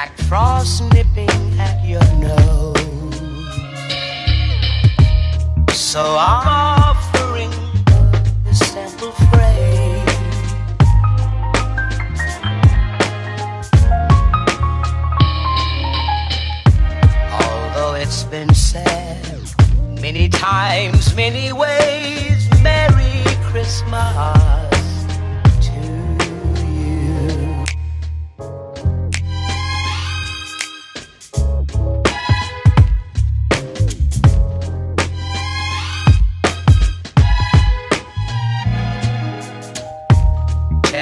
Jack Frost nipping at your nose. So I'm offering this simple phrase. Although it's been said many times, many ways, Merry Christmas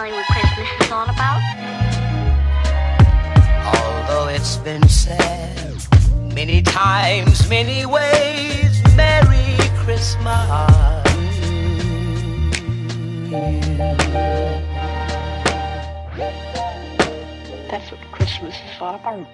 tell you what Christmas is all about. Although it's been said many times, many ways, Merry Christmas. That's what Christmas is all about.